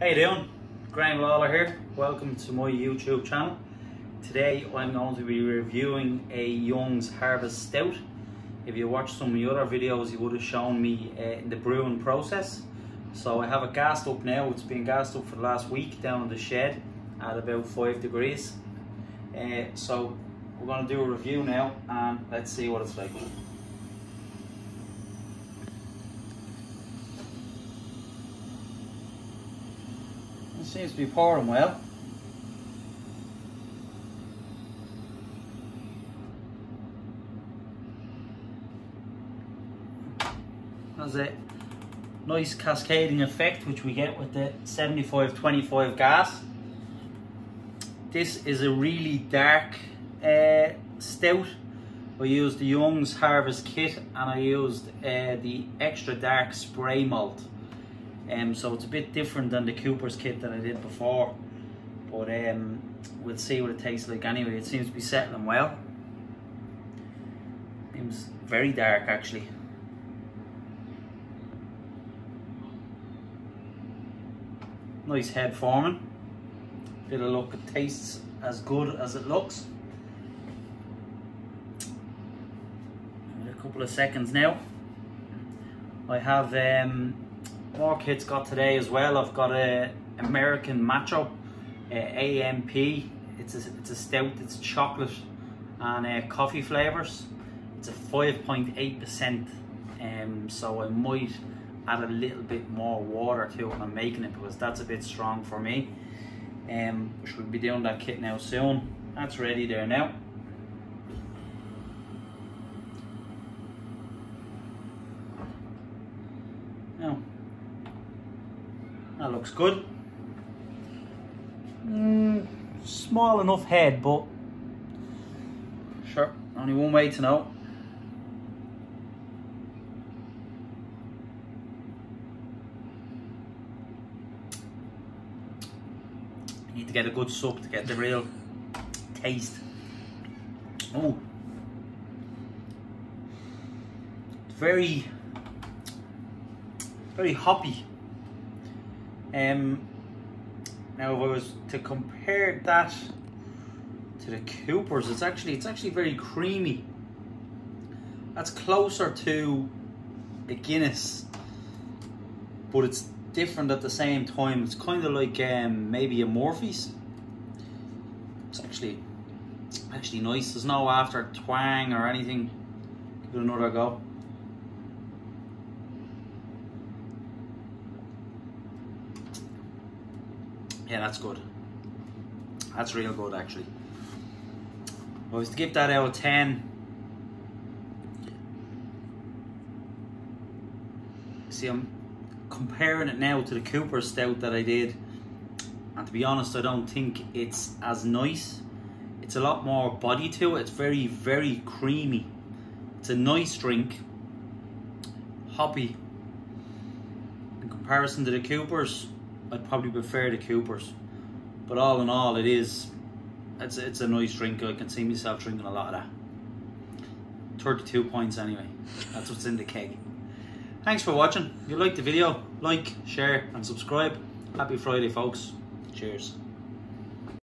How you doing? Graham Lawlor here. Welcome to my YouTube channel. Today I'm going to be reviewing a Young's Harvest Stout. If you watched some of my other videos you would have shown me uh, the brewing process. So I have it gassed up now. It's been gassed up for the last week down in the shed at about 5 degrees. Uh, so we're going to do a review now and let's see what it's like. It seems to be pouring well. Has a nice cascading effect which we get with the 75-25 gas. This is a really dark uh, stout. I used the Young's Harvest kit and I used uh, the extra dark spray malt. Um, so it's a bit different than the Cooper's kit that I did before. But um, we'll see what it tastes like anyway. It seems to be settling well. Seems very dark actually. Nice head forming. Bit of luck, it tastes as good as it looks. a couple of seconds now. I have um, more kits got today as well. I've got a American Macho uh, AMP. It's a, it's a stout. It's chocolate and uh, coffee flavors. It's a 5.8%. Um, so I might add a little bit more water to it when I'm making it because that's a bit strong for me. Um, should be doing that kit now soon. That's ready there now. Now, that looks good. Mm, small enough head, but sure, only one way to know. You need to get a good suck to get the real taste. Oh, very, very hoppy. Um, now, if I was to compare that to the Coopers, it's actually it's actually very creamy. That's closer to a Guinness, but it's different at the same time. It's kind of like um, maybe a Murphy's. It's actually actually nice. There's no after twang or anything. Give it another go. Yeah, that's good. That's real good, actually. I was to give that out of 10, see, I'm comparing it now to the Cooper Stout that I did, and to be honest, I don't think it's as nice. It's a lot more body to it. It's very, very creamy. It's a nice drink. Hoppy. In comparison to the Coopers, I'd probably prefer the Coopers. But all in all, it is, it's, it's a nice drink. I can see myself drinking a lot of that. 32 points anyway. That's what's in the keg. Thanks for watching. If you liked the video, like, share and subscribe. Happy Friday folks. Cheers.